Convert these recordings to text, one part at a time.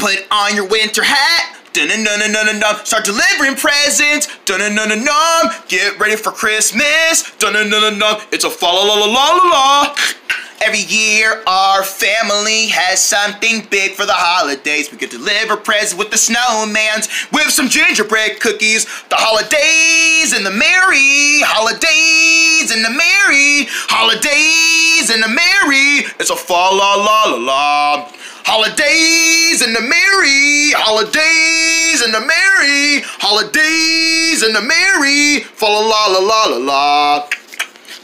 Put on your winter hat. Dun dun dun dun dun dun. Start delivering presents. Dun dun dun dun dun. Get ready for Christmas. Dun dun dun dun dun. It's a fa la la la la la la. Every year, our family has something big for the holidays. We to deliver presents with the snowmans, with some gingerbread cookies. The holidays and the merry holidays and the merry holidays and the merry. It's a fa la la la la. Holidays and the merry holidays and the merry holidays and the merry fa la la la la la.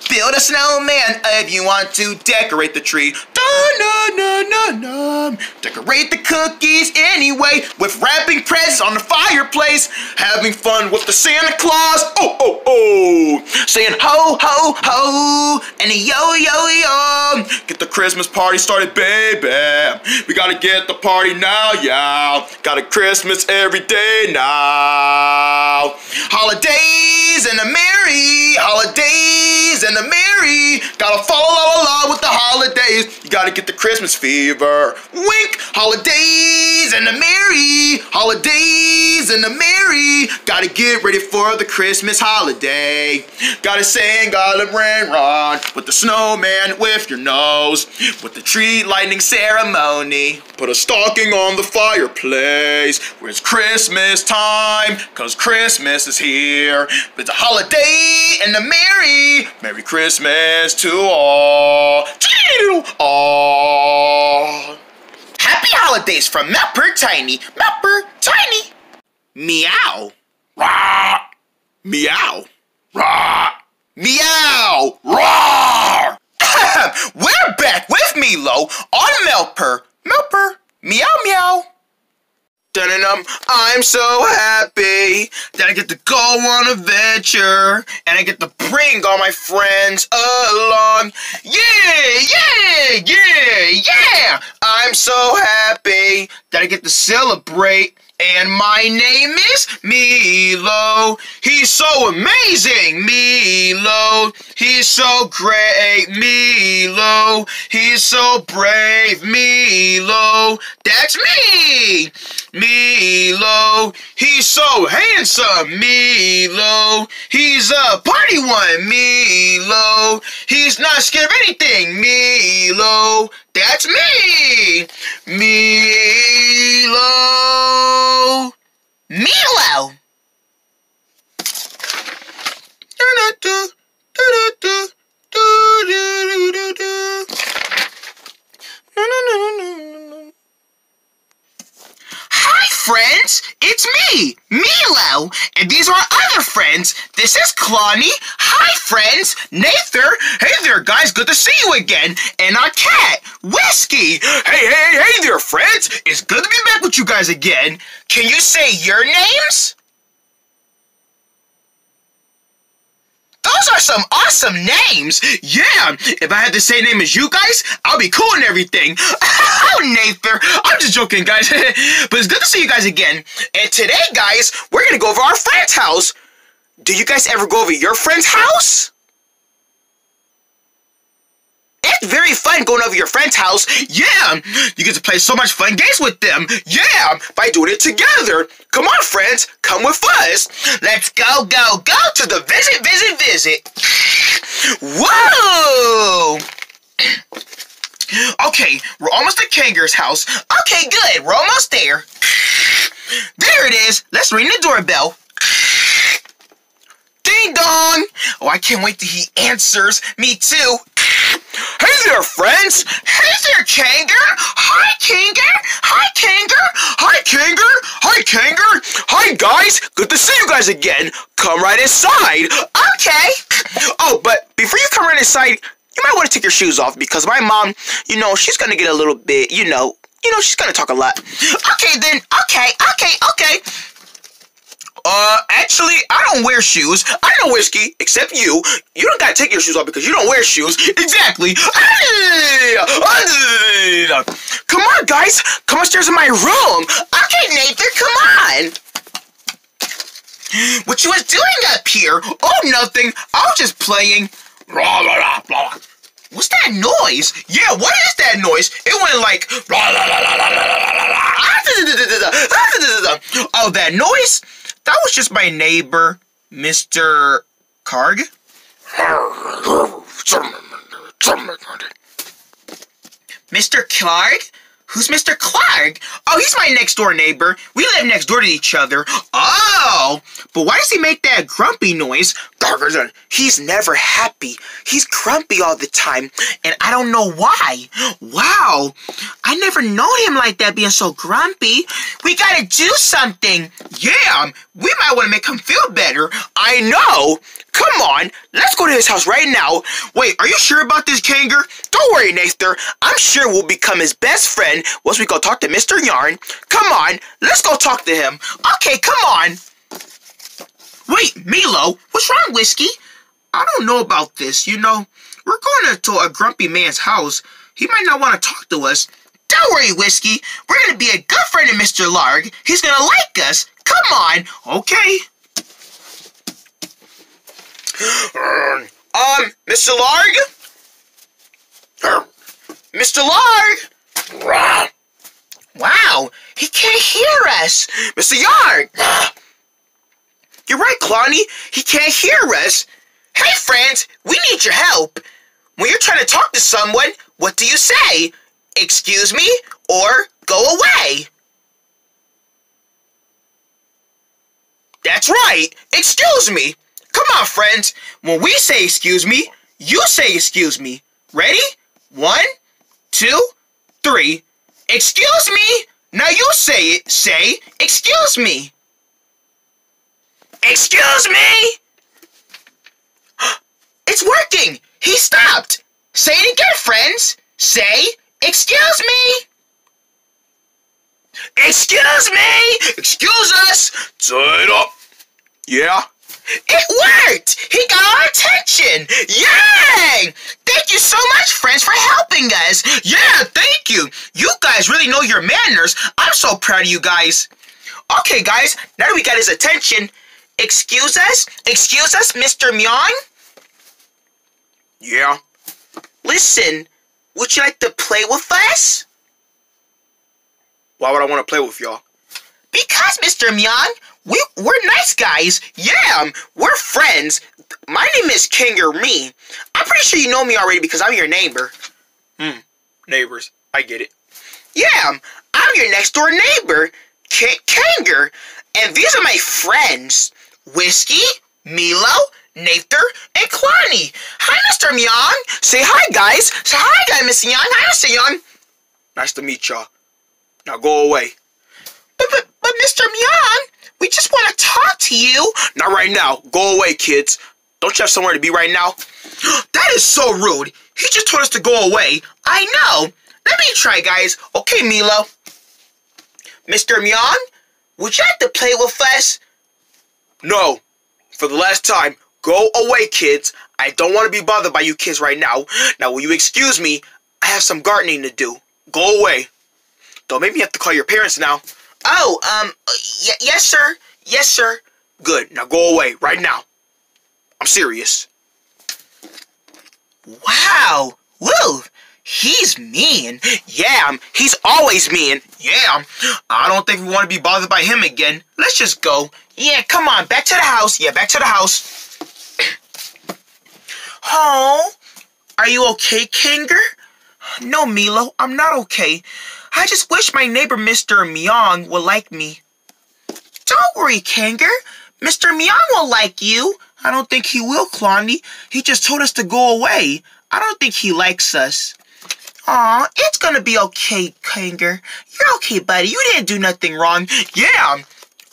Build a snowman if you want to decorate the tree. Dun, dun, dun, dun. Decorate the cookies anyway with wrapping presents on the fireplace. Having fun with the Santa Claus. Oh, oh, oh. Saying ho, ho, ho. And a yo, yo, yo. Get the Christmas party started, baby. We gotta get the party now, y'all. Got a Christmas every day now. Holidays and a merry holidays and a merry. Gotta follow la la la with the holidays. You gotta get the Christmas fever. Wink. Holidays and a merry. Holidays and a merry. Gotta get ready for the Christmas holiday. Gotta sing the rain run with the snowman with your nose. With the tree lighting ceremony. Put a stocking on the fireplace. Where it's Christmas time. Cause Christmas is here. It's a holiday and a merry. Merry Christmas to all. All. Happy holidays from Melper Tiny. Melper Tiny. Meow. Rah. Meow. Rah. Meow. Roar. We're back with Milo on Meltpur. Meltpur. Meow meow. Dun-dun-dum. I'm so happy that I get to go on a venture and I get to bring all my friends along. Yeah, yeah, yeah, yeah. I'm so happy that I get to celebrate. And my name is Milo. He's so amazing, Milo. He's so great, Milo. He's so brave, Milo. That's me, Milo. He's so handsome, Milo. He's a party one, Milo. He's not scared of anything, Milo. That's me, Milo. Milo. No-no-no-no-no-no. Hi, friends! It's me, Milo, and these are our other friends. This is Clonny. Hi, friends. Nather. Hey there, guys. Good to see you again. And our cat, Whiskey. Hey, hey, hey there, friends. It's good to be back with you guys again. Can you say your names? Those are some awesome names. Yeah, if I had the same name as you guys, I'll be cool and everything. oh, Nathan, I'm just joking, guys. but it's good to see you guys again. And today, guys, we're gonna go over our friend's house. Do you guys ever go over your friend's house? It's very fun going over your friend's house. Yeah, you get to play so much fun games with them. Yeah, by doing it together. Come on, friends, come with us. Let's go, go, go to the visit, visit, visit. Whoa! Okay, we're almost at Kangaroo's house. Okay, good, we're almost there. There it is. Let's ring the doorbell. Ding dong! Oh, I can't wait till he answers. Me too. Hey there, friends! Hey there, Kanger! Hi, Kanger! Hi, Kanger! Hi, Kanger! Hi, Kanger! Hi, guys! Good to see you guys again! Come right inside! Okay! Oh, but before you come right inside, you might want to take your shoes off because my mom, you know, she's gonna get a little bit, you know, you know, she's gonna talk a lot. Okay, then. Okay, okay, okay. Uh, actually, I don't wear shoes. I know whiskey, except you. You don't gotta take your shoes off because you don't wear shoes. Exactly. Come on, guys. Come upstairs in my room. Okay, Nathan, come on. What you was doing up here? Oh, nothing. I was just playing. What's that noise? Yeah, what is that noise? It went like. Oh, that noise? That was just my neighbor, Mr. Karg. Mr. Clark? Who's Mr. Clark? Oh, he's my next door neighbor. We live next door to each other. Oh, but why does he make that grumpy noise? He's never happy. He's grumpy all the time, and I don't know why. Wow, I never known him like that, being so grumpy. We gotta do something. Yeah, we might want to make him feel better. I know. Come on, let's go to his house right now. Wait, are you sure about this, Kanger? Don't worry, Nathan. I'm sure we'll become his best friend once we go talk to Mr. Yarn. Come on, let's go talk to him. Okay, come on. Wait, Milo, what's wrong, Whiskey? I don't know about this, you know. We're going to a grumpy man's house. He might not want to talk to us. Don't worry, Whiskey. We're going to be a good friend of Mr. Larg. He's going to like us. Come on. Okay. Um, Mr. Larg? Mr. Larg? Wow, he can't hear us. Mr. Yarg! You're right, Clonny. He can't hear us. Hey, friends, we need your help. When you're trying to talk to someone, what do you say? Excuse me or go away? That's right. Excuse me. Come on, friends. When we say excuse me, you say excuse me. Ready? One, two, three. Excuse me. Now you say it. Say, excuse me. Excuse me. It's working. He stopped. Say it again, friends. Say, excuse me. Excuse me. Excuse us. Turn up. Yeah. It worked! He got our attention! Yay! Thank you so much, friends, for helping us! Yeah, thank you! You guys really know your manners. I'm so proud of you guys. Okay, guys, now that we got his attention, excuse us? Excuse us, Mr. Myong? Yeah. Listen, would you like to play with us? Why would I want to play with y'all? Because, Mr. Myong, we, we're nice guys. Yeah, we're friends. My name is King or me. I'm pretty sure you know me already because I'm your neighbor. Hmm, neighbors. I get it. Yeah, I'm your next door neighbor, K Kanger. And these are my friends. Whiskey, Milo, Nather, and Klani. Hi, Mr. Myong. Say hi, guys. Say hi, guy, Mr. Young. Hi, Mr. Young. Nice to meet y'all. Now go away. But, but, but Mr. Myong, we just want to talk to you. Not right now. Go away, kids. Don't you have somewhere to be right now? that is so rude. He just told us to go away. I know. Let me try, guys. Okay, Milo. Mr. Myong, would you like to play with us? No. For the last time, go away, kids. I don't want to be bothered by you kids right now. Now, will you excuse me? I have some gardening to do. Go away. Don't make me have to call your parents now. Oh, um, yes, sir. Yes, sir. Good. Now go away right now. I'm serious. Wow. Woo. He's mean. Yeah, um, he's always mean. Yeah, um, I don't think we want to be bothered by him again. Let's just go. Yeah, come on, back to the house. Yeah, back to the house. oh, are you okay, Kanger? No, Milo, I'm not okay. I just wish my neighbor Mr. Myong would like me. Don't worry, Kanger. Mr. Myong will like you. I don't think he will, Klondy. He just told us to go away. I don't think he likes us. Aw, it's gonna be okay, Kanger. You're okay, buddy. You didn't do nothing wrong. Yeah,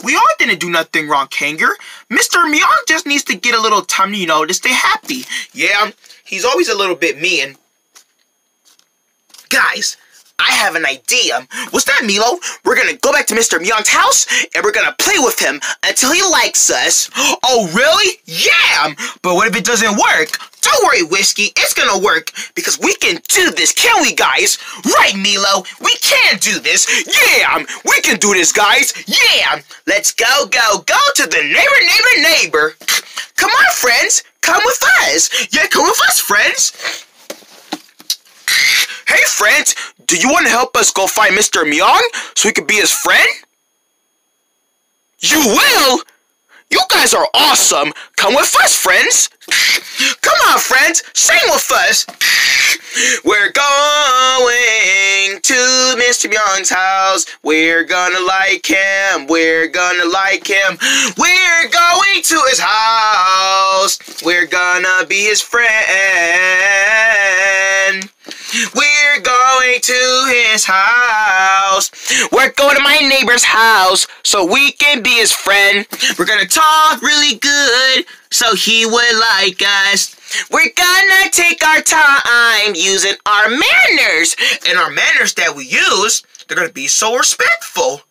we all didn't do nothing wrong, Kanger. Mr. Myong just needs to get a little time, you know, to stay happy. Yeah, he's always a little bit mean. Guys, I have an idea. What's that, Milo? We're gonna go back to Mr. Myong's house and we're gonna play with him until he likes us. Oh, really? Yeah! But what if it doesn't work? Don't worry, Whiskey. It's gonna work because we can do this, can we, guys? Right, Milo? We can do this. Yeah! We can do this, guys. Yeah! Let's go, go, go to the neighbor, neighbor, neighbor. Come on, friends. Come with us. Yeah, come with us, friends. Hey, friends, do you want to help us go find Mr. Myong so we could be his friend? You will? You guys are awesome. Come with us, friends. Come on, friends. Sing with us. We're going to Mr. Young's house. We're gonna like him. We're gonna like him. We're going to his house. We're gonna be his friend. We're to his house. We're going to my neighbor's house so we can be his friend. We're gonna talk really good so he would like us. We're gonna take our time using our manners. And our manners that we use, they're gonna be so respectful.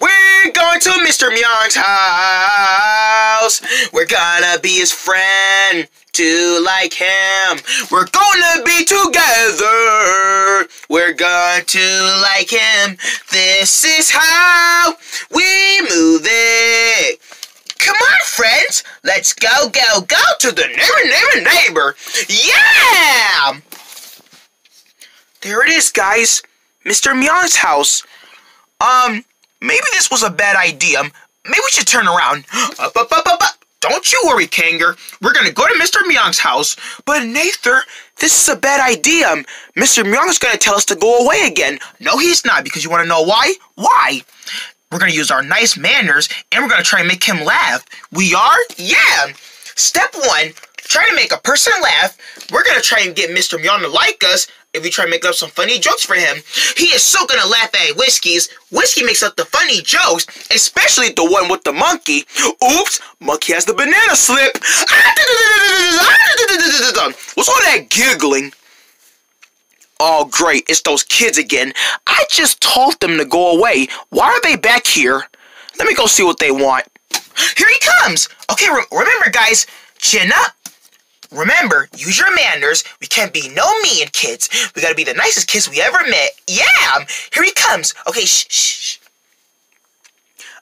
We're going to Mr. Myung's house. We're gonna be his friend to like him. We're gonna be together. We're going to like him. This is how we move it. Come on, friends. Let's go, go, go to the neighbor, neighbor, neighbor. Yeah! There it is, guys. Mr. Myung's house. Um, maybe this was a bad idea. Maybe we should turn around. Up, up, up, up, up. Don't you worry, Kanger. We're gonna go to Mr. Myung's house. But Nather, this is a bad idea. Mr. Myung's gonna tell us to go away again. No, he's not, because you wanna know why? Why? We're gonna use our nice manners and we're gonna try and make him laugh. We are? Yeah! Step one, try to make a person laugh. We're gonna try and get Mr. Myung to like us if we try to make up some funny jokes for him. He is so gonna laugh at Whiskey's. Whiskey makes up the funny jokes, especially the one with the monkey. Oops, monkey has the banana slip. What's all that giggling? Oh, great, it's those kids again. I just told them to go away. Why are they back here? Let me go see what they want. Here he comes! Okay, re remember, guys, chin up. Remember, use your manners. We can't be no mean kids. We gotta be the nicest kids we ever met. Yeah! Here he comes. Okay, shh, shh.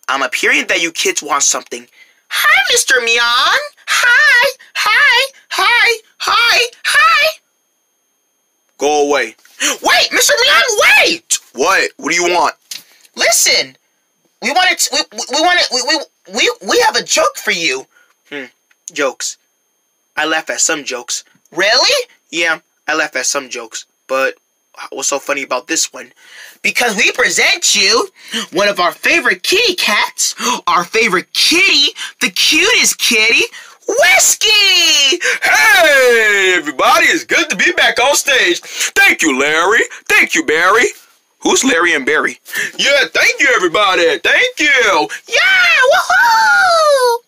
I'm up hearing that you kids want something. Hi, Mr. Myung. Hi, hi, hi, hi, hi. Go away. Wait, Mr. Myung, wait! What? What do you want? Listen, we wanted to, we, we wanted, we, we, we, we have a joke for you. Hmm, jokes. I laugh at some jokes. Really? Yeah, I laugh at some jokes. But what's so funny about this one? Because we present you one of our favorite kitty cats, our favorite kitty, the cutest kitty, Whiskey! Hey, everybody, it's good to be back on stage. Thank you, Larry. Thank you, Barry. Who's Larry and Barry? Yeah, thank you, everybody. Thank you. Yeah, woohoo!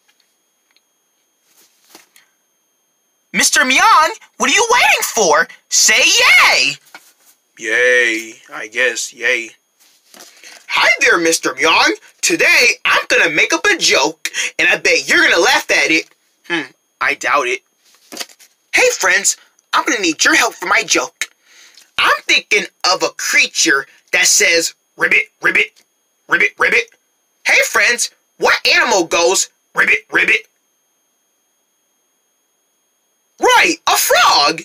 Mr. Myung, what are you waiting for? Say yay! Yay, I guess, yay. Hi there, Mr. Myung. Today, I'm gonna make up a joke, and I bet you're gonna laugh at it. Hmm, I doubt it. Hey, friends, I'm gonna need your help for my joke. I'm thinking of a creature that says ribbit, ribbit, ribbit, ribbit. Hey, friends, what animal goes ribbit, ribbit? Right, a frog!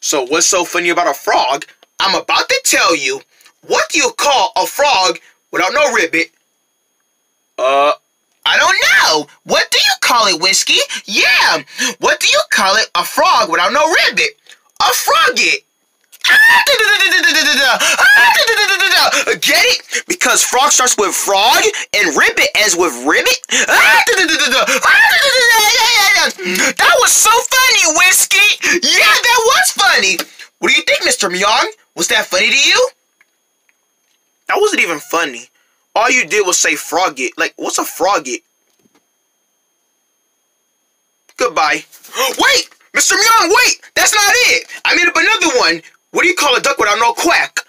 So what's so funny about a frog? I'm about to tell you. What do you call a frog without no ribbit? Uh, I don't know. What do you call it, Whiskey? Yeah. What do you call it, a frog without no ribbit? A frogget. Get it? Because frog starts with frog and ribbit ends with ribbit? That was so funny, Whiskey! Yeah, that was funny! What do you think, Mr. Myung? Was that funny to you? That wasn't even funny. All you did was say frogget. Like, what's a frogget? Goodbye. Wait! Mr. Myung, wait! That's not it! I made up another one. What do you call a duck without no quack?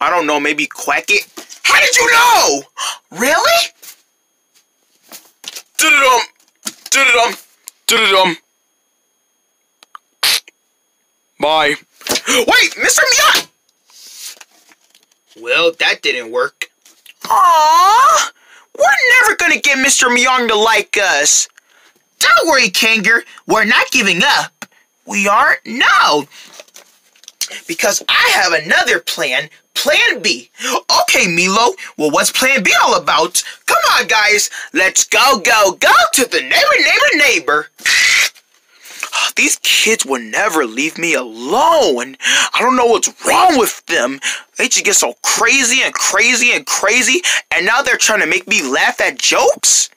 I don't know, maybe quack it? How did you know? Really? Dum dum dum Bye. Wait, Mr. Myung! Well, that didn't work. Aww! We're never gonna get Mr. Myung to like us. Don't worry, Kanger. We're not giving up. We aren't? No. Because I have another plan. Plan B. Okay, Milo. Well, what's plan B all about? Come on, guys. Let's go, go, go to the neighbor, neighbor, neighbor. These kids will never leave me alone. I don't know what's wrong with them. They just get so crazy and crazy and crazy, and now they're trying to make me laugh at jokes?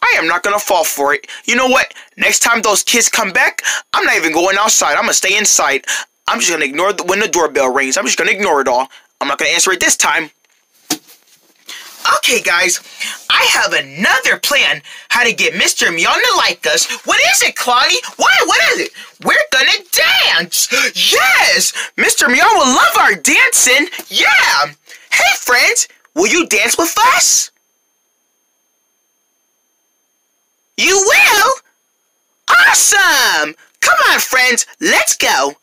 I am not gonna fall for it. You know what? Next time those kids come back, I'm not even going outside. I'm gonna stay inside. I'm just gonna ignore the, when the doorbell rings. I'm just gonna ignore it all. I'm not gonna answer it this time. Okay, guys, I have another plan how to get Mr. Meow to like us. What is it, Clonny? What? What is it? We're gonna dance! Yes! Mr. Meow will love our dancing! Yeah! Hey, friends, will you dance with us? You will? Awesome! Come on, friends, let's go!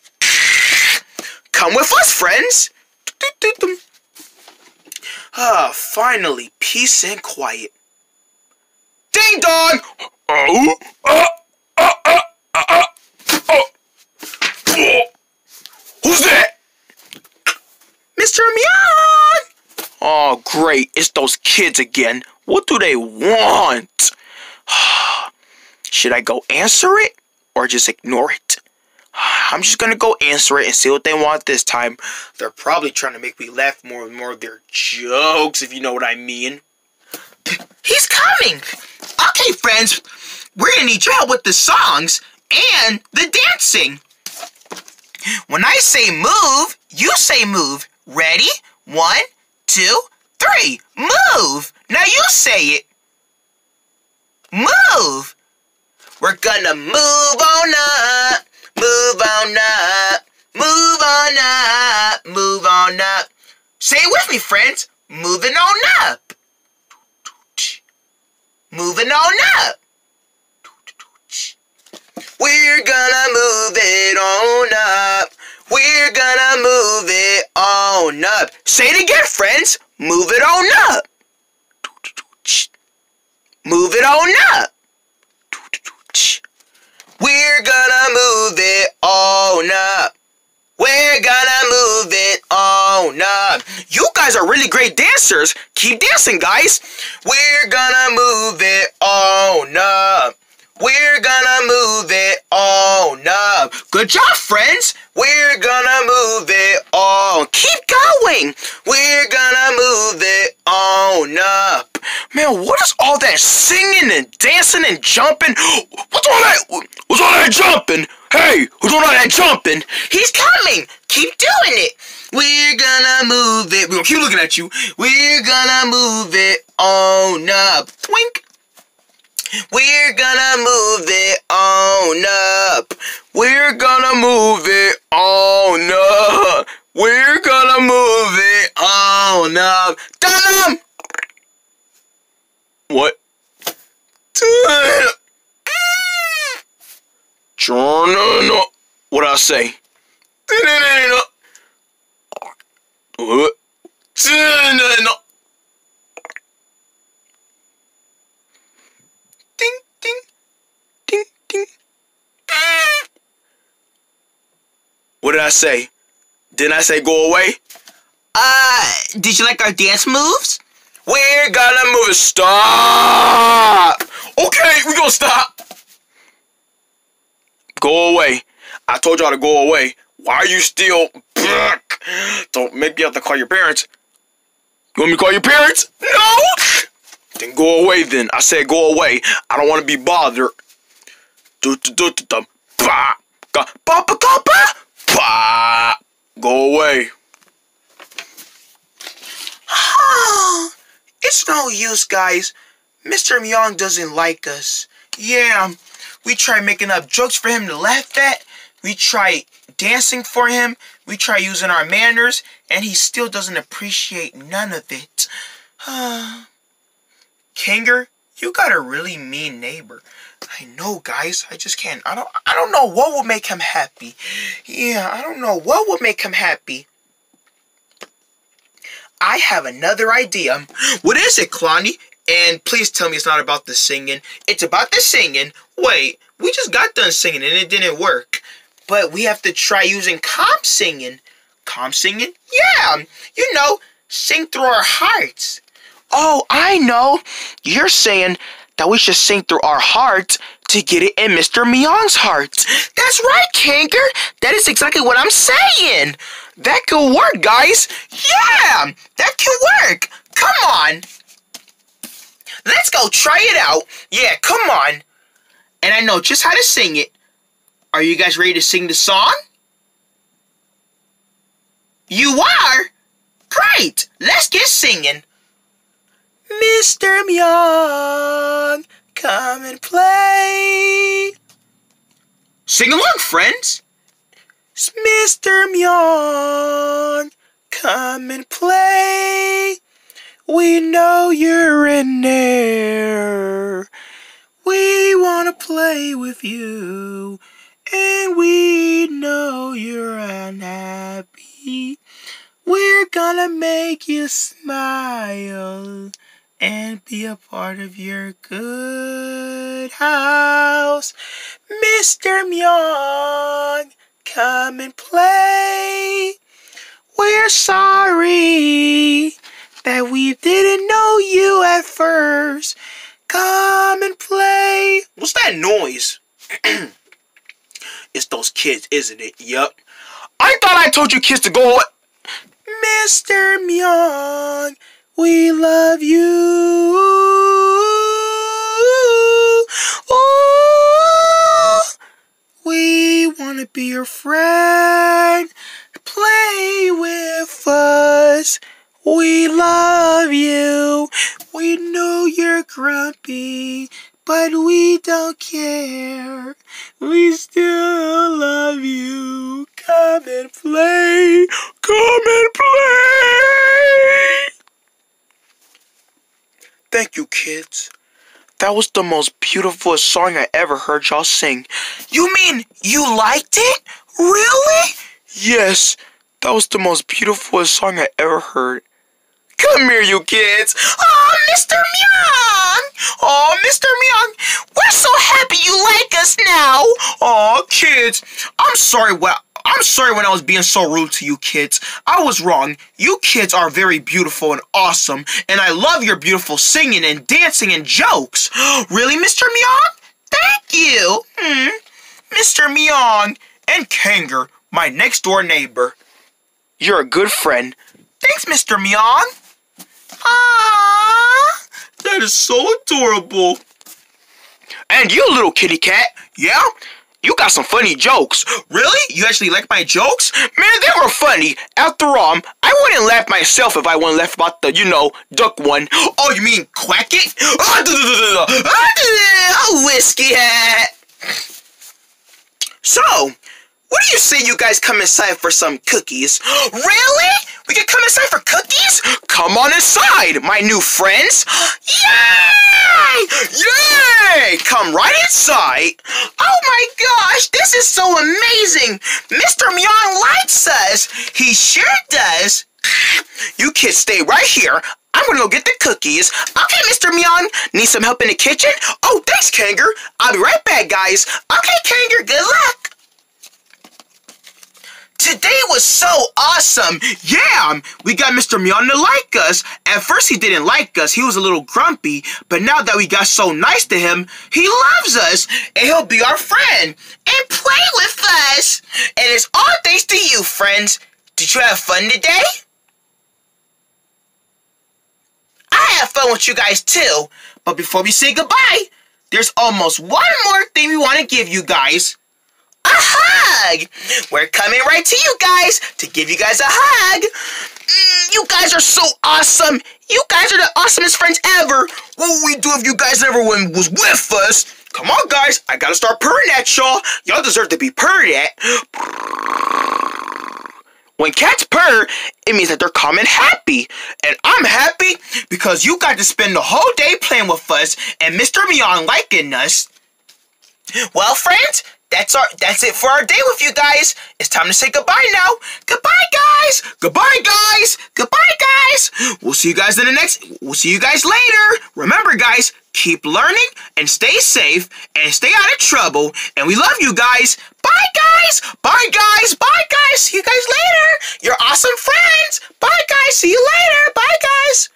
Come with us, friends! Ah, finally, peace and quiet. Ding dong! Oh, uh, uh, uh, uh, uh, oh. Who's that? Mr. Meow! Oh, great, it's those kids again. What do they want? Should I go answer it or just ignore it? I'm just gonna go answer it and see what they want this time. They're probably trying to make me laugh more and more of their jokes, if you know what I mean. He's coming! Okay, friends, we're gonna need your help with the songs and the dancing. When I say move, you say move. Ready? One, two, three. Move! Now you say it. Move! We're gonna move on up. Move on up, move on up, move on up. Say it with me, friends. Moving on up. Moving on up. We're gonna move it on up. We're gonna move it on up. Say it again, friends. Move it on up. Move it on up. We're gonna move it on up. We're gonna move it on up. You guys are really great dancers. Keep dancing, guys. We're gonna move it on up. We're gonna move it on up. Good job, friends. We're gonna move it on. Keep going. We're gonna move it on up. Man, what is all that singing and dancing and jumping? What's all that? What's all that jumping? Hey, who's all that jumping? He's coming. Keep doing it. We're gonna move it. We're gonna keep looking at you. We're gonna move it on up. Twink. We're gonna move it on up. We're gonna move it on up. We're gonna move it on up. Dum What? Turn What I say? What? What did I say? Didn't I say go away? Uh, did you like our dance moves? We're gonna move. Stop! Okay, we gonna stop. Go away. I told y'all to go away. Why are you still... Don't make me have to call your parents. You want me to call your parents? No! Then go away then. I said go away. I don't want to be bothered. Go away. it's no use, guys. Mr. Myung doesn't like us. Yeah, we try making up jokes for him to laugh at. We try dancing for him. We try using our manners. And he still doesn't appreciate none of it. Kanger, you got a really mean neighbor. I know, guys. I just can't. I don't. I don't know what would make him happy. Yeah, I don't know what would make him happy. I have another idea. What is it, Clonny? And please tell me it's not about the singing. It's about the singing. Wait, we just got done singing and it didn't work. But we have to try using calm singing. Calm singing? Yeah, um, you know, sing through our hearts. Oh, I know. You're saying that we should sing through our hearts to get it in Mr. Myong's heart. That's right, Kanker. That is exactly what I'm saying. That could work, guys. Yeah, that could work. Come on. Let's go try it out. Yeah, come on. And I know just how to sing it. Are you guys ready to sing the song? You are? Great! Let's get singing. Mr. Myong, come and play. Sing along, friends. It's Mr. Myong, come and play. We know you're in there. We want to play with you. And we know you're unhappy. We're gonna make you smile and be a part of your good house. Mr. Myong, come and play. We're sorry that we didn't know you at first. Come and play. What's that noise? those kids, isn't it? Yup. I thought I told you kids to go. Mr. Myong, we love you. Ooh, we want to be your friend. Play with us. We love you. We know you're grumpy, but we don't care. We still love you. Come and play. Come and play. Thank you, kids. That was the most beautiful song I ever heard y'all sing. You mean you liked it? Really? Yes, that was the most beautiful song I ever heard. Come here, you kids. Ah, oh, Mr. Myong. Oh, Mr. Myong. We're so happy you like us now. Oh, kids. I'm sorry what I'm sorry when I was being so rude to you kids. I was wrong. You kids are very beautiful and awesome, and I love your beautiful singing and dancing and jokes. really, Mr. Myong? Thank you. Hmm. Mr. Myong and Kanger, my next door neighbor. You're a good friend. Thanks, Mr. Myong. Ah, that is so adorable. And you, little kitty cat. Yeah? You got some funny jokes. Really? You actually like my jokes? Man, they were funny. After all, I wouldn't laugh myself if I wouldn't laugh about the, you know, duck one. Oh, you mean quack it? Oh, whiskey hat. So, what do you say you guys come inside for some cookies? really? We can come inside for cookies? Come on inside, my new friends. Yay! Yay! Come right inside. Oh my gosh, this is so amazing. Mr. Myong likes us. He sure does. You kids stay right here. I'm gonna go get the cookies. Okay, Mr. Myong. Need some help in the kitchen? Oh, thanks, Kanger. I'll be right back, guys. Okay, Kanger, good luck. Today was so awesome. Yeah, we got Mr. Myong to like us. At first, he didn't like us. He was a little grumpy. But now that we got so nice to him, he loves us. And he'll be our friend and play with us. And it's all thanks to you, friends. Did you have fun today? I had fun with you guys too. But before we say goodbye, there's almost one more thing we want to give you guys a hug. We're coming right to you guys to give you guys a hug. Mm, you guys are so awesome. You guys are the awesomest friends ever. What would we do if you guys never was with us? Come on, guys. I gotta start purring at y'all. Y'all deserve to be purred at. When cats purr, it means that they're calm and happy. And I'm happy because you got to spend the whole day playing with us and Mr. Myong liking us. Well, friends, that's our that's it for our day with you guys. It's time to say goodbye now. Goodbye, guys. Goodbye, guys. Goodbye, guys. We'll see you guys in the next. We'll see you guys later. Remember, guys, keep learning and stay safe and stay out of trouble. And we love you guys. Bye, guys. Bye, guys. Bye, guys. See you guys later. You're awesome friends. Bye, guys. See you later. Bye, guys.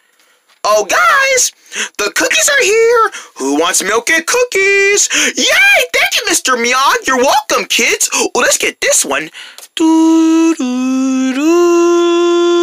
So guys, the cookies are here! Who wants milk and cookies? Yay! Thank you, Mr. Meow. You're welcome, kids! Well, let's get this one. Doo, doo, doo.